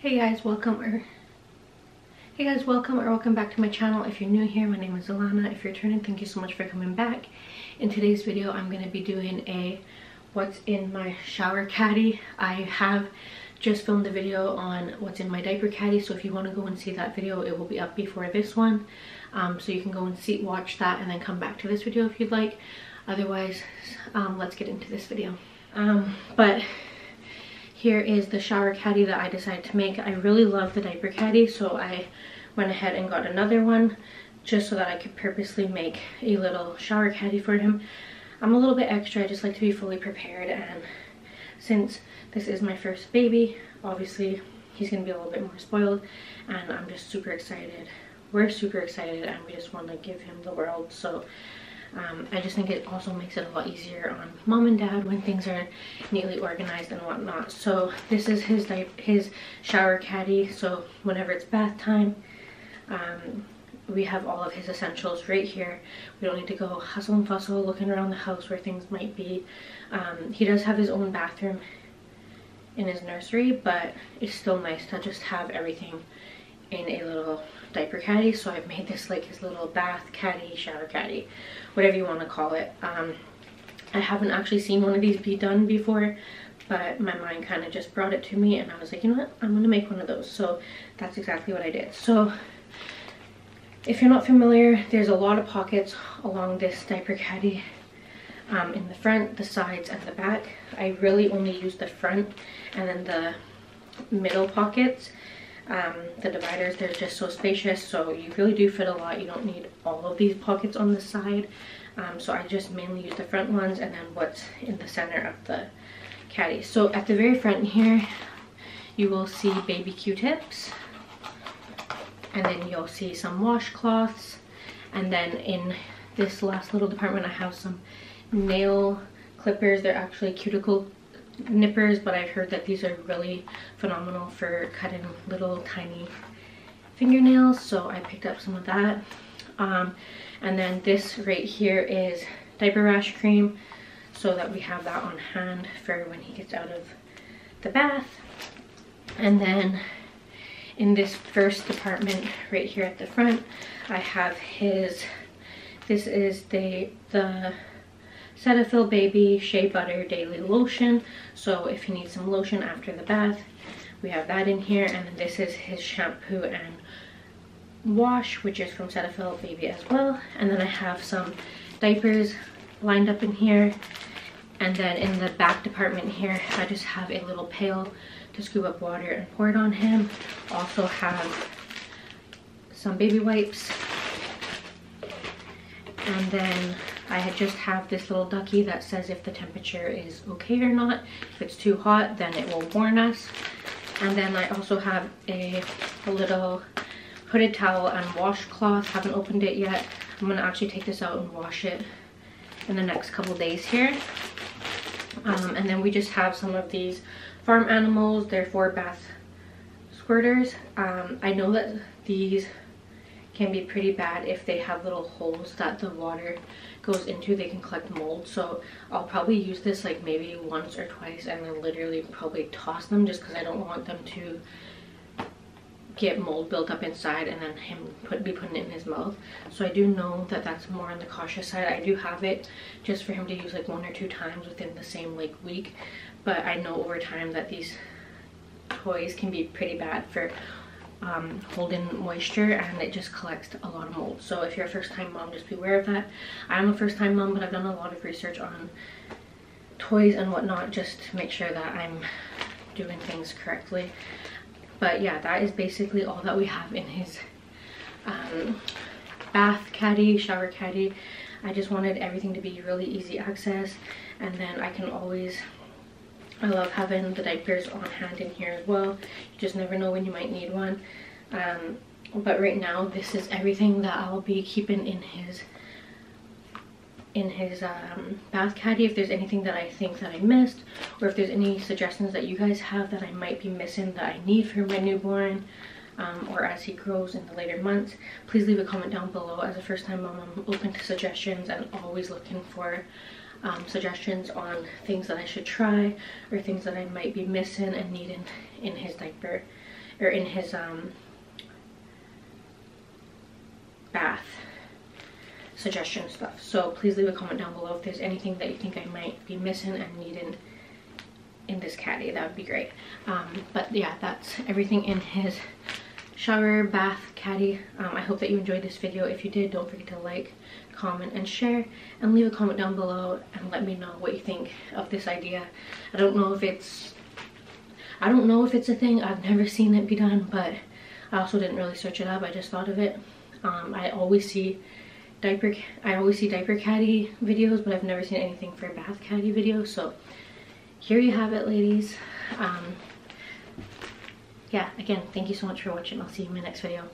Hey guys, welcome or Hey guys, welcome or welcome back to my channel. If you're new here, my name is Alana. If you're returning, thank you so much for coming back. In today's video, I'm going to be doing a what's in my shower caddy. I have just filmed a video on what's in my diaper caddy, so if you want to go and see that video, it will be up before this one. Um, so you can go and see, watch that and then come back to this video if you'd like. Otherwise, um, let's get into this video. Um, but here is the shower caddy that I decided to make. I really love the diaper caddy, so I went ahead and got another one just so that I could purposely make a little shower caddy for him. I'm a little bit extra, I just like to be fully prepared and since this is my first baby, obviously he's gonna be a little bit more spoiled and I'm just super excited. We're super excited and we just want to give him the world. So um, I just think it also makes it a lot easier on mom and dad when things are neatly organized and whatnot. So this is his his shower caddy. So whenever it's bath time, um, we have all of his essentials right here. We don't need to go hustle and bustle looking around the house where things might be. Um, he does have his own bathroom in his nursery, but it's still nice to just have everything in a little diaper caddy so I've made this like his little bath caddy shower caddy whatever you want to call it. Um, I haven't actually seen one of these be done before but my mind kind of just brought it to me and I was like you know what? I'm gonna make one of those. So that's exactly what I did. So if you're not familiar there's a lot of pockets along this diaper caddy um, in the front the sides and the back. I really only use the front and then the middle pockets um, the dividers they're just so spacious so you really do fit a lot. You don't need all of these pockets on the side. Um, so I just mainly use the front ones and then what's in the center of the caddy. So at the very front here you will see baby q-tips and then you'll see some washcloths and then in this last little department I have some nail clippers. They're actually cuticle nippers but I've heard that these are really phenomenal for cutting little tiny fingernails so I picked up some of that. Um, and then this right here is diaper rash cream so that we have that on hand for when he gets out of the bath. And then in this first department right here at the front I have his this is the the Cetaphil Baby Shea Butter Daily Lotion. So if you need some lotion after the bath, we have that in here. And this is his shampoo and wash, which is from Cetaphil Baby as well. And then I have some diapers lined up in here. And then in the back department here, I just have a little pail to scoop up water and pour it on him. Also have some baby wipes. And then I just have this little ducky that says if the temperature is okay or not. If it's too hot, then it will warn us. And then I also have a, a little hooded towel and washcloth. Haven't opened it yet. I'm gonna actually take this out and wash it in the next couple days here. Um, and then we just have some of these farm animals. They're for bath squirters. Um, I know that these can be pretty bad if they have little holes that the water goes into they can collect mold. So i'll probably use this like maybe once or twice and then literally probably toss them just because i don't want them to get mold built up inside and then him put be putting it in his mouth. So i do know that that's more on the cautious side. I do have it just for him to use like one or two times within the same like week. But i know over time that these toys can be pretty bad for um, holding moisture and it just collects a lot of mold. So if you're a first time mom, just be aware of that. I'm a first time mom, but I've done a lot of research on toys and whatnot just to make sure that I'm doing things correctly. But yeah, that is basically all that we have in his um, bath caddy, shower caddy. I just wanted everything to be really easy access and then I can always I love having the diapers on hand in here as well. You just never know when you might need one. Um, but right now, this is everything that I'll be keeping in his in his um, bath caddy if there's anything that I think that I missed or if there's any suggestions that you guys have that I might be missing that I need for my newborn um, or as he grows in the later months please leave a comment down below as a first time mom I'm open to suggestions and always looking for um, suggestions on things that I should try or things that I might be missing and needing in his diaper or in his um, bath suggestion stuff. So please leave a comment down below if there's anything that you think I might be missing and needing in this caddy. That would be great. Um, but yeah, that's everything in his shower bath caddy. Um, I hope that you enjoyed this video. If you did, don't forget to like, comment, and share. And leave a comment down below and let me know what you think of this idea. I don't know if it's... I don't know if it's a thing. I've never seen it be done, but I also didn't really search it up. I just thought of it. Um, I always see diaper I always see diaper caddy videos but I've never seen anything for a bath caddy videos so here you have it ladies um, yeah again thank you so much for watching. I'll see you in my next video